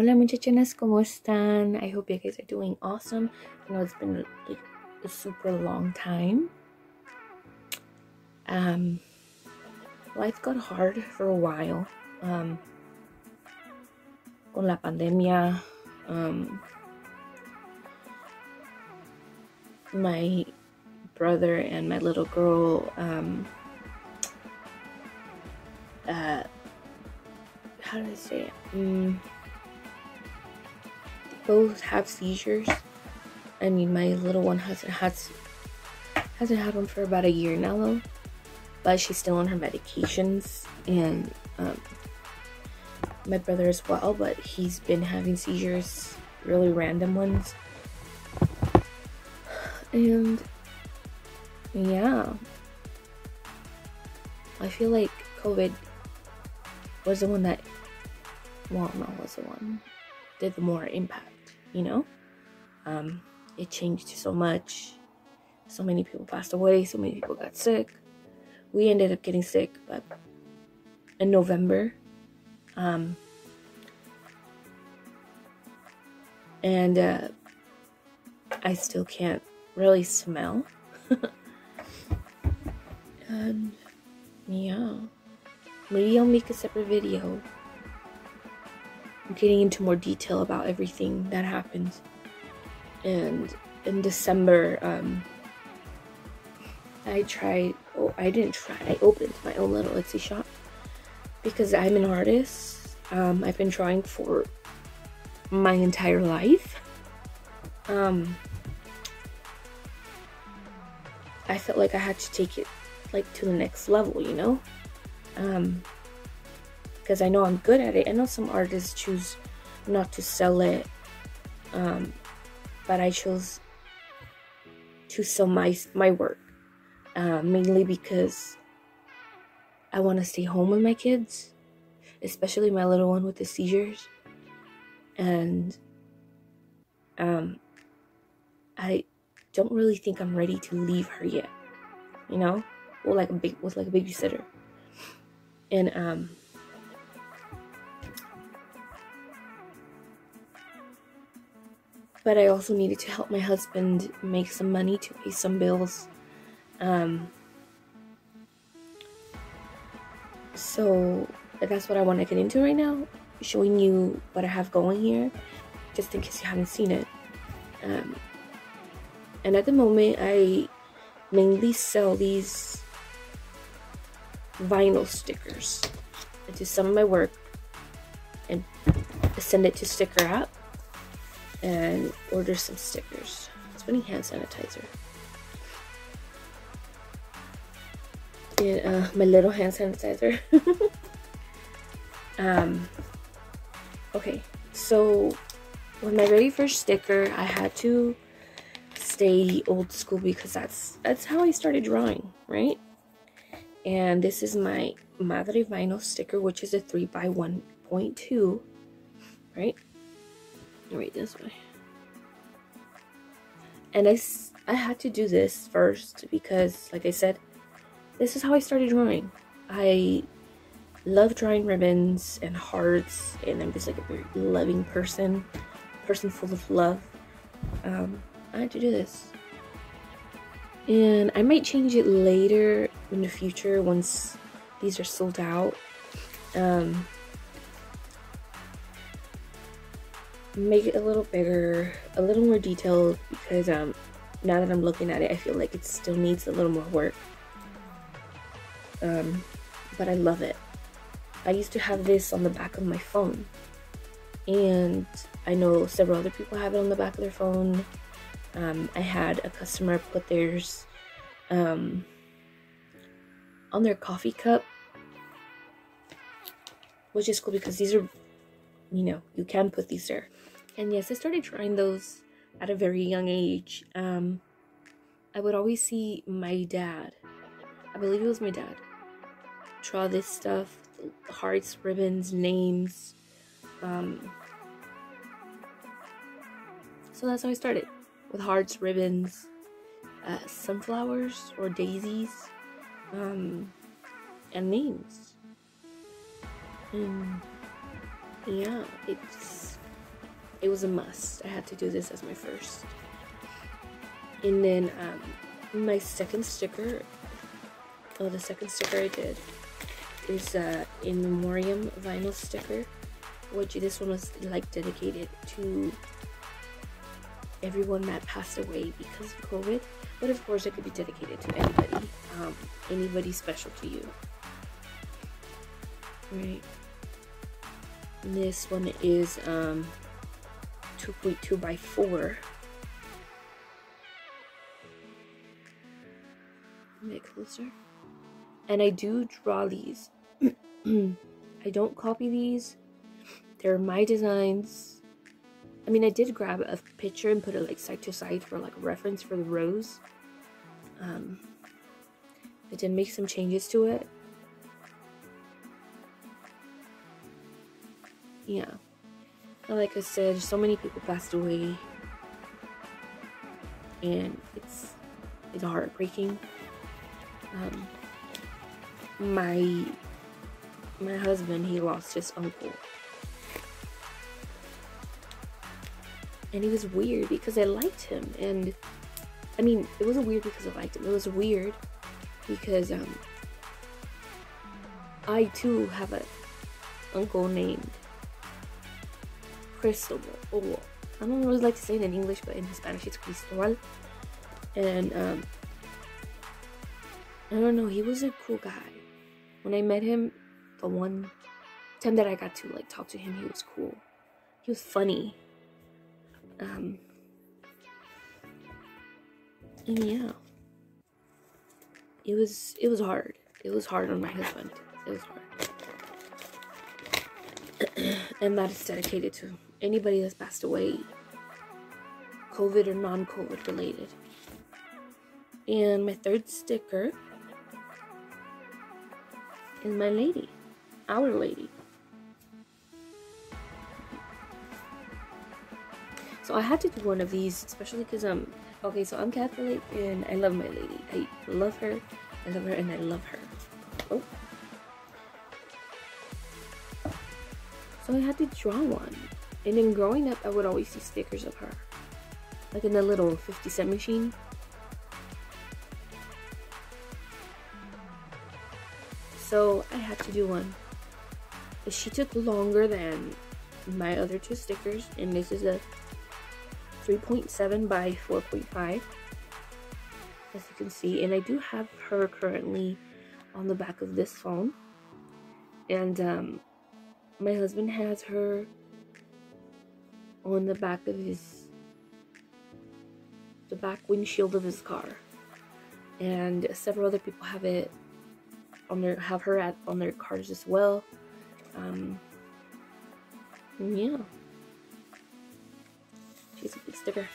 Hola muchachonas, ¿cómo están? I hope you guys are doing awesome. I know it's been like a super long time. Um, life got hard for a while. Um, con la pandemia, um, my brother and my little girl, um, uh, how do I say it? Mm, both have seizures. I mean, my little one hasn't had hasn't had one for about a year now, though. But she's still on her medications, and um, my brother as well. But he's been having seizures, really random ones, and yeah, I feel like COVID was the one that, well, no, was the one did the more impact, you know? Um, it changed so much. So many people passed away, so many people got sick. We ended up getting sick, but in November. Um, and uh, I still can't really smell. and yeah, maybe I'll make a separate video getting into more detail about everything that happened. And in December, um, I tried, oh, I didn't try, I opened my own little Etsy shop because I'm an artist. Um, I've been drawing for my entire life. Um, I felt like I had to take it like to the next level, you know? Um, because I know I'm good at it. I know some artists choose not to sell it, um, but I chose to sell my my work uh, mainly because I want to stay home with my kids, especially my little one with the seizures, and um, I don't really think I'm ready to leave her yet. You know, or like a big with like a babysitter, and um but I also needed to help my husband make some money to pay some bills. Um, so that's what I want to get into right now, showing you what I have going here, just in case you haven't seen it. Um, and at the moment, I mainly sell these vinyl stickers. I do some of my work and send it to Sticker App and order some stickers. It's funny hand sanitizer. And uh, my little hand sanitizer. um, okay, so with my very first sticker, I had to stay old school because that's that's how I started drawing, right? And this is my Madre Vinyl sticker, which is a 3 by 1.2, right? Right this way. And I, I had to do this first because, like I said, this is how I started drawing. I love drawing ribbons and hearts, and I'm just like a very loving person, person full of love. Um, I had to do this. And I might change it later in the future once these are sold out. Um, make it a little bigger, a little more detailed because um, now that I'm looking at it, I feel like it still needs a little more work. Um, but I love it. I used to have this on the back of my phone, and I know several other people have it on the back of their phone. Um, I had a customer put theirs um, on their coffee cup, which is cool because these are, you know, you can put these there. And yes, I started trying those at a very young age. Um, I would always see my dad, I believe it was my dad, draw this stuff hearts, ribbons, names. Um, so that's how I started with hearts, ribbons, uh, sunflowers or daisies, um, and names. And yeah, it's it was a must. I had to do this as my first. And then um, my second sticker, oh, the second sticker I did is uh, in memoriam vinyl sticker, which this one was like dedicated to everyone that passed away because of COVID. But of course, it could be dedicated to anybody, um, anybody special to you. Right. This one is um, 2.2 by 4. A bit closer. And I do draw these. I don't copy these. They're my designs. I mean, I did grab a picture and put it like side to side for like reference for the rose. Um, I did make some changes to it. Yeah. Like I said, so many people passed away, and it's it's heartbreaking. Um, my my husband, he lost his uncle. And he was weird because I liked him. And I mean, it wasn't weird because I liked him. It was weird because um, I too have a uncle named Cristobal. Oh, I don't really like to say it in English, but in Spanish it's Cristobal. And um, I don't know, he was a cool guy. When I met him, the one time that I got to like talk to him, he was cool. He was funny. Um, and yeah, it was it was hard. It was hard on my husband. It was hard, and that is dedicated to anybody that's passed away, COVID or non-COVID related. And my third sticker is my lady, our lady. So I had to do one of these, especially because I'm um, okay. So I'm Catholic and I love my lady. I love her, I love her, and I love her. Oh. So I had to draw one. And then growing up, I would always see stickers of her. Like in the little 50 cent machine. So I had to do one. She took longer than my other two stickers. And this is a 3.7 by 4.5 as you can see and I do have her currently on the back of this phone and um, my husband has her on the back of his the back windshield of his car and several other people have it on their have her at on their cars as well um yeah She's a big sticker.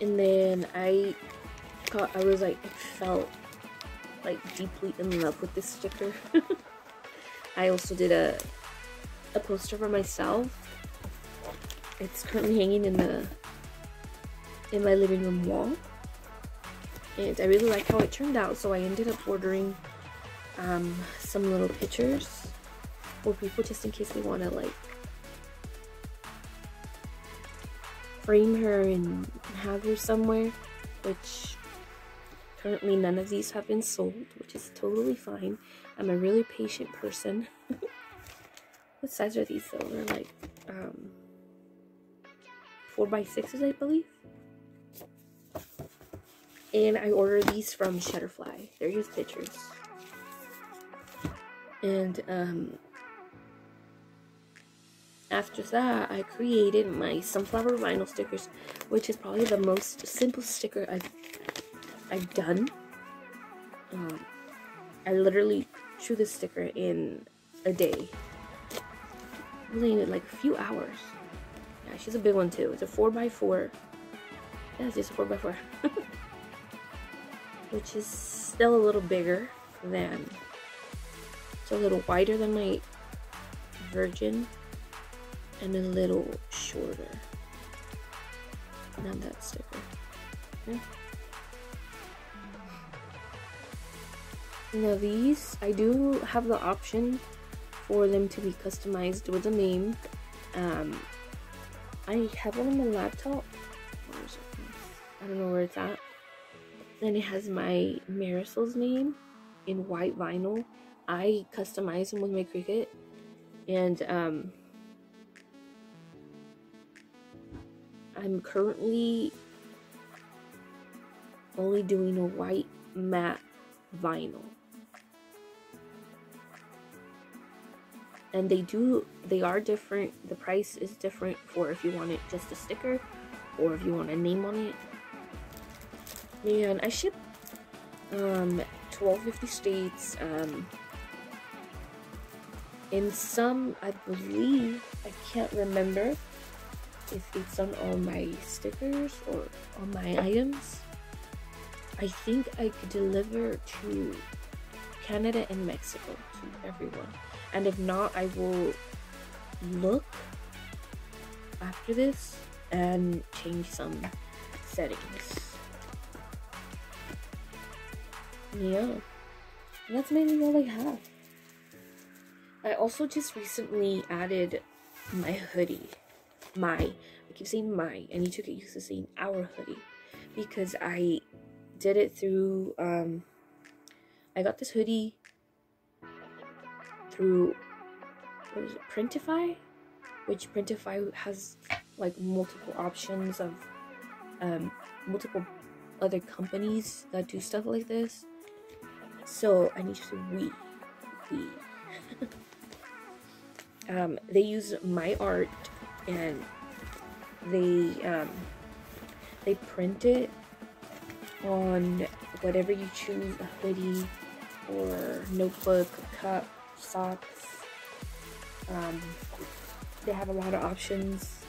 And then I got, I was like, felt like deeply in love with this sticker. I also did a, a poster for myself. It's currently hanging in the, in my living room wall. And I really like how it turned out, so I ended up ordering um, some little pictures for people just in case they want to like frame her and have her somewhere which currently none of these have been sold which is totally fine. I'm a really patient person. What size are these though? They're like um four by sixes i believe. And i ordered these from shutterfly. They're just pictures. And um after that, I created my sunflower vinyl stickers, which is probably the most simple sticker I've I've done. Um, I literally drew this sticker in a day. Really, like a few hours. Yeah, she's a big one too. It's a 4x4. Yeah, it's just a 4x4. which is still a little bigger than... It's a little wider than my Virgin and a little shorter. Not that sticker. Okay. Now these, I do have the option for them to be customized with a name. Um, I have one on my laptop. I don't know where it's at. And it has my Marisol's name in white vinyl. I customize them with my Cricut. And um, I'm currently only doing a white matte vinyl. And they do, they are different. The price is different for if you want it just a sticker or if you want a name on it. And I ship um, 1250 states. Um, in some, I believe, I can't remember if it's on all my stickers or on my items. I think I could deliver to Canada and Mexico to everyone. And if not, I will look after this and change some settings. Yeah, that's mainly all I have. I also just recently added my hoodie. My, I keep saying my, and you took it used to saying our hoodie because I did it through, um, I got this hoodie through, what is it, Printify? Which Printify has like multiple options of, um, multiple other companies that do stuff like this. So I need to we, we. um, they use my art and they um, they print it on whatever you choose a hoodie or notebook cup socks. Um, they have a lot of options.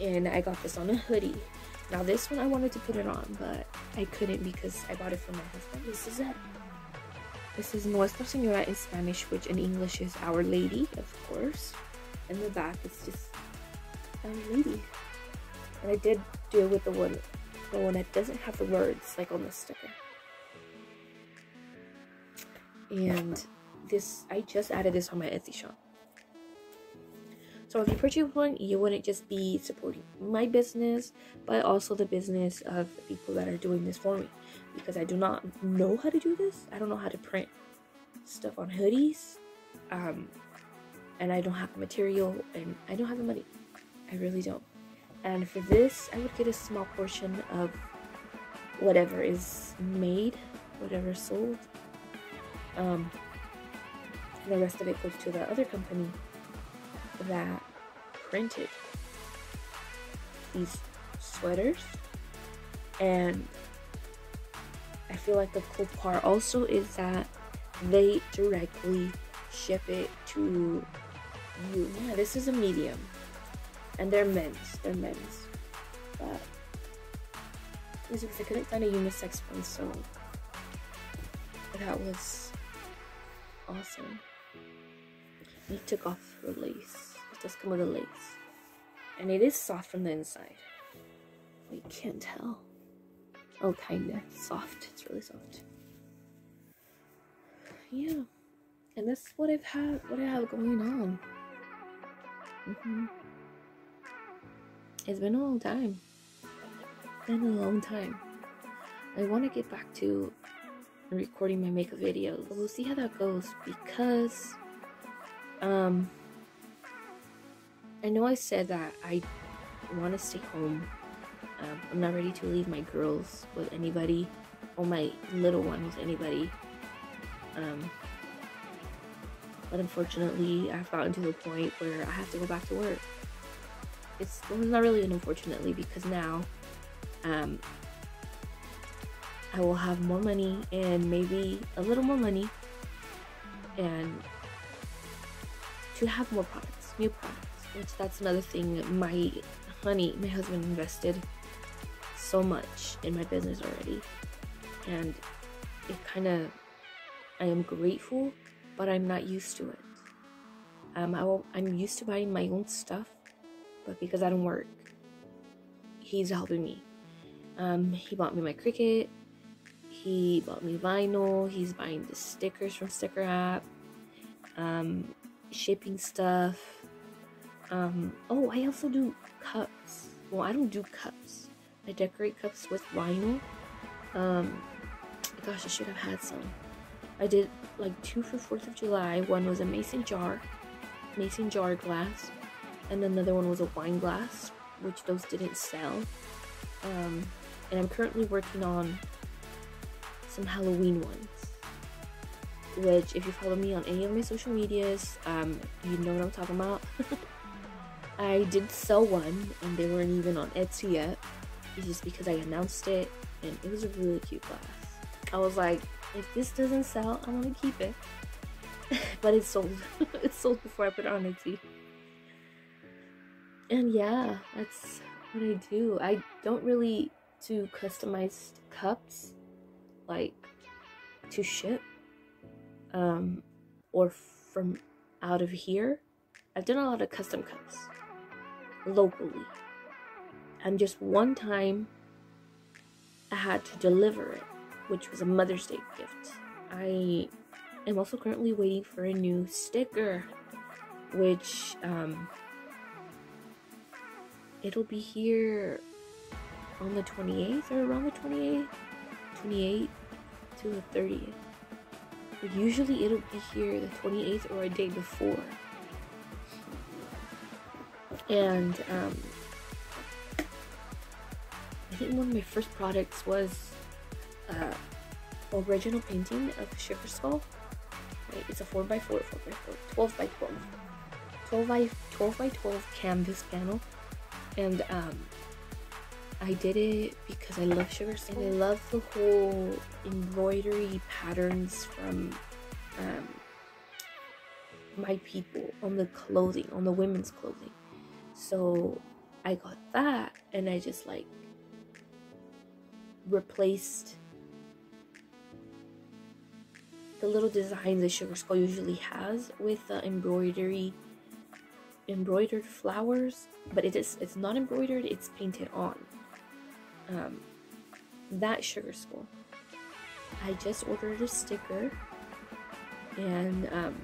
And I got this on a hoodie. Now this one I wanted to put it on but I couldn't because I bought it for my husband. This is it. This is Nuestra Señora in Spanish which in English is Our Lady of course. In the back it's just Our Lady. And I did do it with the one the one that doesn't have the words like on the sticker. And this I just added this on my Etsy shop so if you purchase one, you wouldn't just be supporting my business, but also the business of the people that are doing this for me. Because I do not know how to do this. I don't know how to print stuff on hoodies. Um, and I don't have the material and I don't have the money. I really don't. And for this, I would get a small portion of whatever is made, whatever sold. Um, the rest of it goes to the other company that printed these sweaters and I feel like the cool part also is that they directly ship it to you. Yeah, this is a medium. And they're men's. They're men's. But because I couldn't find a unisex one, so that was awesome. He took off the lace. It does come with a lace. And it is soft from the inside. Well, you can't tell. Oh, kinda. Soft. It's really soft. Yeah. And that's what I've had, what I have going on. Mm -hmm. It's been a long time. Been a long time. I want to get back to recording my makeup videos. We'll see how that goes because um I know I said that I want to stay home. Um, I'm not ready to leave my girls with anybody or my little one with anybody. Um, but unfortunately, I've gotten to the point where I have to go back to work. It's, well, not really an unfortunately because now um, I will have more money and maybe a little more money and to have more products, new products. Which that's another thing my honey my husband invested so much in my business already. And it kind of i am grateful but i'm not used to it. Um I i'm used to buying my own stuff but because i don't work he's helping me. Um he bought me my Cricut. He bought me vinyl. He's buying the stickers from sticker app. Um, shipping stuff. Um, oh, I also do cups. Well, I don't do cups. I decorate cups with vinyl. Um, gosh, I should have had some. I did like two for 4th of July. One was a mason jar, mason jar glass, and another one was a wine glass, which those didn't sell. Um, and I'm currently working on some Halloween ones. Which, if you follow me on any of my social medias, um, you know what I'm talking about. I did sell one, and they weren't even on Etsy yet. It's just because I announced it, and it was a really cute glass. I was like, if this doesn't sell, I'm gonna keep it. but it sold. it sold before I put it on Etsy. And yeah, that's what I do. I don't really do customized cups, like to ship, um, or from out of here. I've done a lot of custom cuts locally. And just one time I had to deliver it which was a Mother's Day gift. I am also currently waiting for a new sticker, which um, it'll be here on the 28th or around the 28th, 28th to the 30th. But usually it'll be here the 28th or a day before. And um, I think one of my first products was uh, original painting of Sugar Skull. Right, it's a 4x4, 4x4, 12 by 12. 12 by 12 by 12 canvas panel. And um, I did it because I love Sugar Skull. And I love the whole embroidery patterns from um, my people on the clothing, on the women's clothing. So I got that and I just like replaced the little designs that Sugar Skull usually has with the embroidery embroidered flowers but it is it's not embroidered it's painted on um, that Sugar Skull. I just ordered a sticker and um,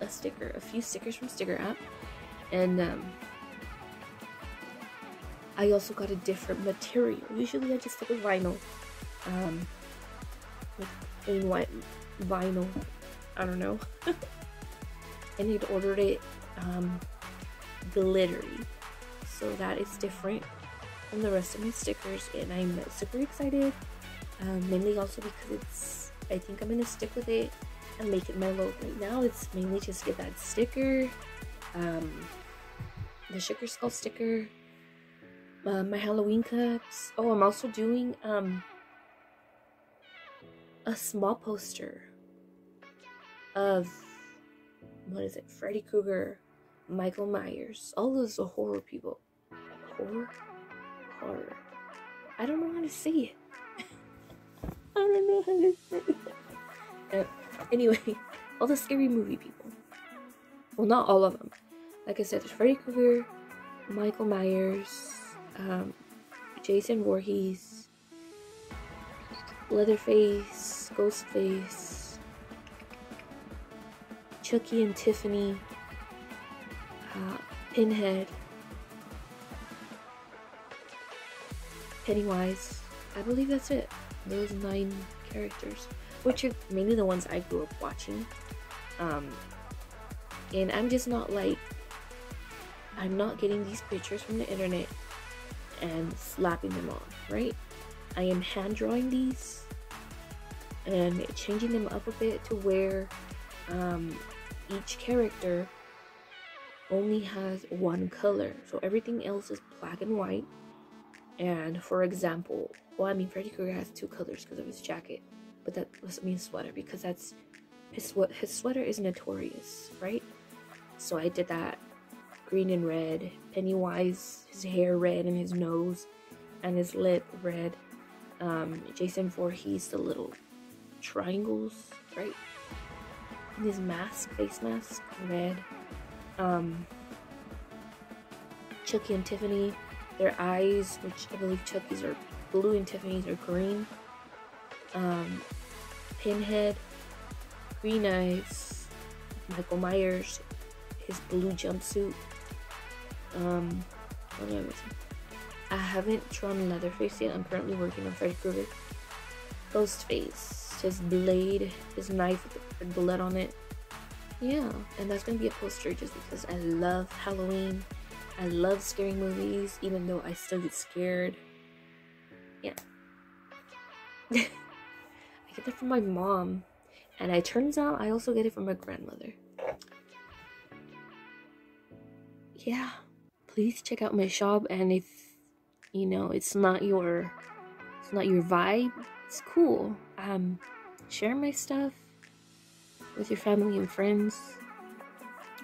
a sticker a few stickers from sticker app and um, I also got a different material usually I just stick with vinyl um, plain white vinyl. I don't know. and he'd ordered it um, glittery. So that is different from the rest of my stickers. And I'm super excited. Um, mainly also because it's, I think I'm to stick with it and make it my logo. Right now it's mainly just get that sticker, um, the Sugar Skull sticker, uh, my Halloween cups. Oh, I'm also doing um, a small poster of what is it? Freddy Krueger, Michael Myers, all those horror people. Horror? Horror. I don't know how to say it. I don't know how to say it. Uh, anyway, all the scary movie people. Well, not all of them. Like I said, there's Freddy Krueger, Michael Myers, um, Jason Voorhees, Leatherface, Ghostface, Chucky and Tiffany, uh, Pinhead, Pennywise. I believe that's it. Those nine characters, which are mainly the ones I grew up watching. Um, and I'm just not like, I'm not getting these pictures from the internet and slapping them on, right? I am hand drawing these and changing them up a bit to where um, each character only has one color. So everything else is black and white. And for example, well, I mean, Freddy Krueger has two colors because of his jacket, but that doesn't mean sweater because that's his his sweater is notorious, right? So I did that green and red. Pennywise, his hair red and his nose and his lip red. Um, Jason Voorhees, the little triangles, right? And his mask, face mask, red. Um, Chucky and Tiffany, their eyes, which I believe Chucky's are blue and Tiffany's are green. Um, Pinhead, green eyes, Michael Myers, his blue jumpsuit. Um, I haven't drawn Leatherface yet. I'm currently working on Freddy Krueger. Ghostface, his blade, his knife with blood on it. Yeah, and that's gonna be a poster just because I love Halloween. I love scary movies, even though I still get scared. Yeah. I get that from my mom. And it turns out I also get it from my grandmother. Yeah. Please check out my shop and if you know it's not your it's not your vibe, it's cool. Um share my stuff with your family and friends.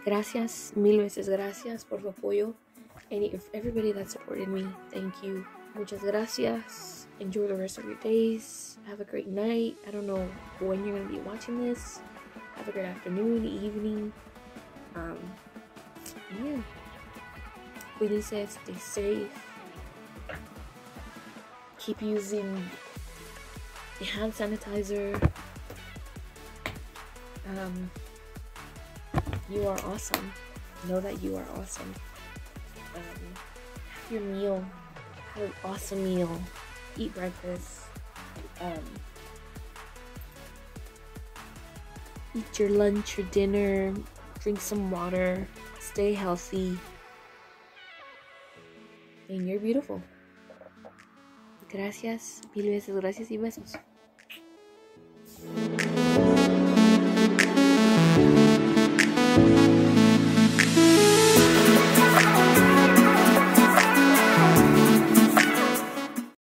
Gracias, mil veces gracias por su apoyo. And everybody that supported me, thank you. Muchas gracias. Enjoy the rest of your days. Have a great night. I don't know when you're gonna be watching this. Have a great afternoon, evening. Um, yeah. Cuídense, stay safe. Keep using the hand sanitizer. Um, you are awesome. Know that you are awesome. Um, have your meal. Have an awesome meal. Eat breakfast. Um, eat your lunch or dinner. Drink some water. Stay healthy. And you're beautiful. Gracias, mil veces gracias y besos.